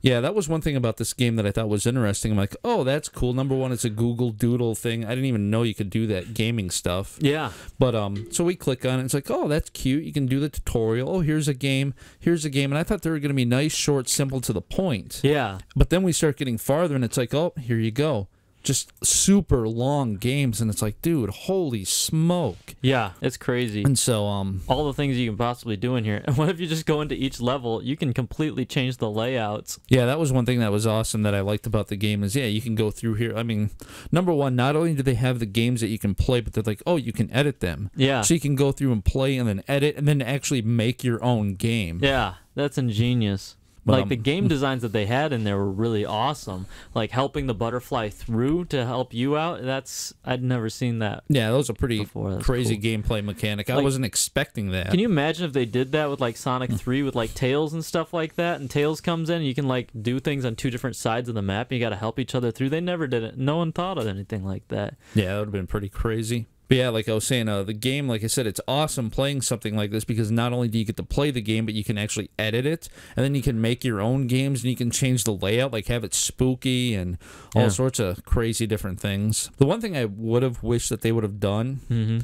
Yeah, that was one thing about this game that I thought was interesting. I'm like, oh, that's cool. Number one, it's a Google Doodle thing. I didn't even know you could do that gaming stuff. Yeah, But um, so we click on it. It's like, oh, that's cute. You can do the tutorial. Oh, here's a game. Here's a game. And I thought they were going to be nice, short, simple, to the point. yeah, But then we start getting farther, and it's like, oh, here you go. Just super long games, and it's like, dude, holy smoke! yeah. It's crazy. And so, um, all the things you can possibly do in here. And what if you just go into each level? You can completely change the layouts. yeah, that was one thing that was awesome that I liked about the game is, yeah, you can go through here. I mean, number one, not only do they have the games that you can play, but they're like, oh, you can edit them. Yeah. So you can go through and play, and then edit, and then actually make your own game. Yeah, that's ingenious. But, like the um, game designs that they had in there were really awesome. Like helping the butterfly through to help you out. That's I'd never seen that. Yeah, that was a pretty crazy gameplay mechanic. I wasn't expecting that. Can you imagine if they did that with like Sonic Hmm. 3 with like Tails and stuff like that? And Tails comes in, and you can like do things on two different sides of the map. And you got to help each other through. They never did it. No one thought of anything like that. Yeah, that would have been pretty crazy. But yeah, like I was saying, uh, the game, like I said, it's awesome playing something like this because not only do you get to play the game, but you can actually edit it, and then you can make your own games and you can change the layout, like have it spooky and all Yeah. sorts of crazy different things. The one thing I would have wished that they would have done, Mm-hmm.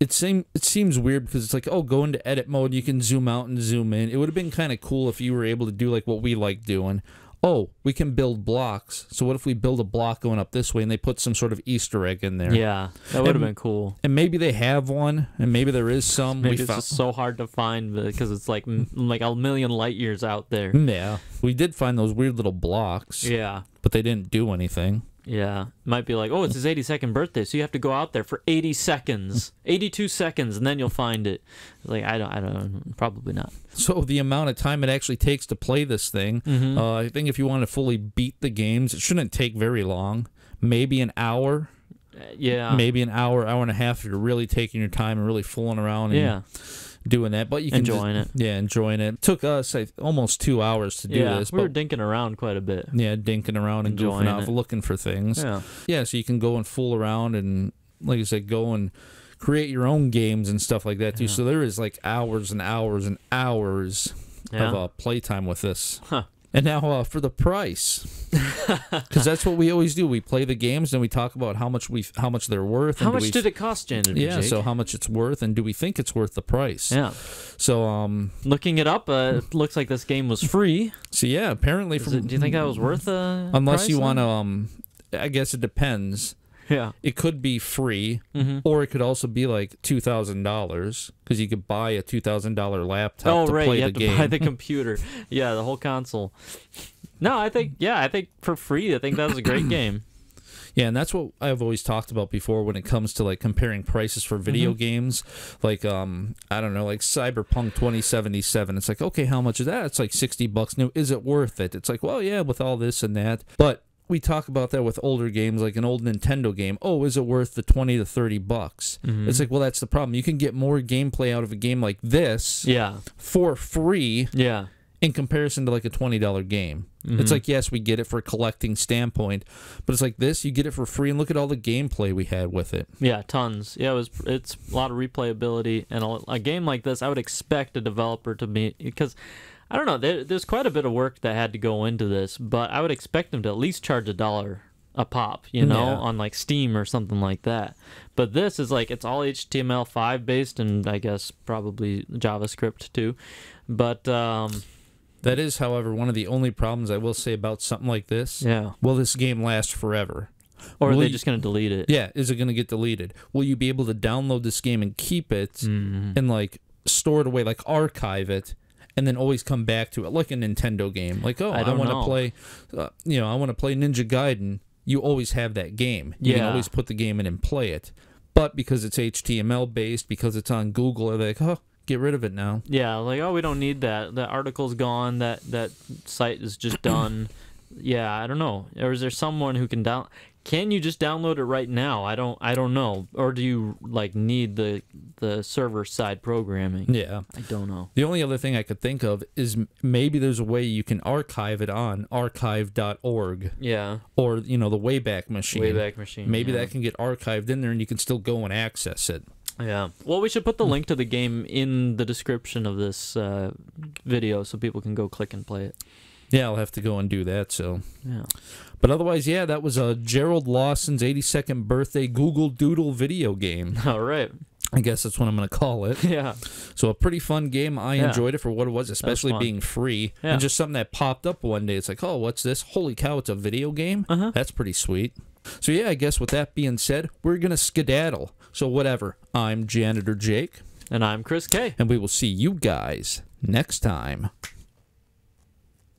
it seem it seems weird because it's like, oh, go into edit mode, you can zoom out and zoom in. It would have been kind of cool if you were able to do like what we like doing. Oh, we can build blocks. So what if we build a block going up this way and they put some sort of Easter egg in there? Yeah, that would have been cool. and maybe they have one, and maybe there is some. Maybe we it's just so hard to find because it's like like a million light years out there. yeah, we did find those weird little blocks, Yeah. but they didn't do anything. Yeah, might be like, oh, it's his 82nd birthday, so you have to go out there for 80 seconds, 82 seconds, and then you'll find it. Like, I don't, I don't, probably not. So the amount of time it actually takes to play this thing, Mm-hmm. uh, I think if you want to fully beat the games, it shouldn't take very long. Maybe an hour, Uh, yeah, maybe an hour, hour and a half. If you're really taking your time and really fooling around and yeah, doing that, but you can just- it. Yeah, enjoying it. took us I, almost two hours to do Yeah, this, we were dinking around quite a bit. yeah, dinking around and Enjoying goofing off, looking for things. Yeah, yeah, so you can go and fool around and, like I said, go and create your own games and stuff like that too. Yeah. So there is like hours and hours and hours yeah. of uh, playtime with this. Huh. And now uh, for the price, because that's what we always do. We play the games and we talk about how much we how much they're worth. How much we, did it cost, Janet? Yeah, Jake? so how much it's worth, and do we think it's worth the price? yeah. So um, Looking it up, uh, it looks like this game was free. so yeah, apparently from it, do you think that was worth a? unless price you want to um, I guess it depends. Yeah. it could be free, Mm-hmm. or it could also be like two thousand dollars because you could buy a two thousand dollar laptop Oh to right, play you the have to game. buy the computer. yeah, the whole console. No, I think yeah, I think for free, I think that was a great game. Yeah, and that's what I've always talked about before when it comes to like comparing prices for video Mm-hmm. games. Like um I don't know, like Cyberpunk 2077. It's like, okay, how much is that? It's like 60 bucks new. Is it worth it? It's like, well, yeah, with all this and that. But we talk about that with older games like an old Nintendo game. Oh, is it worth the 20 to 30 bucks? Mm-hmm. It's like, well, that's the problem. You can get more gameplay out of a game like this Yeah, for free yeah, in comparison to like a twenty dollar game. It's like yes, we get it for a collecting standpoint, but it's like this, you get it for free, and look at all the gameplay we had with it. yeah. Tons. Yeah, it was. It's a lot of replayability, and a, a game like this, I would expect a developer to be because. I don't know. There, there's quite a bit of work that had to go into this, but I would expect them to at least charge a dollar a pop, you know, Yeah. on like Steam or something like that. But this is like it's all HTML5 based, and I guess probably JavaScript too. But um, That is, however, one of the only problems I will say about something like this. yeah, Will this game last forever? or are Will they you- just gonna delete it? Yeah, is it going to get deleted? Will you be able to download this game and keep it and like store it away, like archive it, and then always come back to it, like a Nintendo game? Like, oh, I I, don't want to play, uh, you know, I want to play Ninja Gaiden. You always have that game. You can always put the game in and play it. But because it's HTML based, because it's on Google, they're like, oh, get rid of it now. Yeah, like oh, we don't need that. That article's gone. That that site is just done. yeah, I don't know. Or is there someone who can down? Can you just download it right now? I don't. I don't know. Or do you like need the the server side programming? Yeah. I don't know. The only other thing I could think of is maybe there's a way you can archive it on archive.org Yeah, or, you know, the Wayback Machine. Wayback Machine. Maybe yeah. that can get archived in there and you can still go and access it. Yeah. Well, we should put the link to the game in the description of this uh, video so people can go click and play it. Yeah, I'll have to go and do that. So, Yeah. But otherwise, yeah, that was a Gerald Lawson's 82nd birthday Google Doodle video game. All right. I guess that's what I'm going to call it. Yeah. So a pretty fun game. I Yeah. enjoyed it for what it was, especially fun. being free Yeah. and just something that popped up one day. It's like, oh, what's this? Holy cow! It's a video game. Uh-huh. That's pretty sweet. So yeah, I guess with that being said, we're gonna skedaddle. So whatever. I'm janitor Jake, And I'm Chris K. and we will see you guys next time.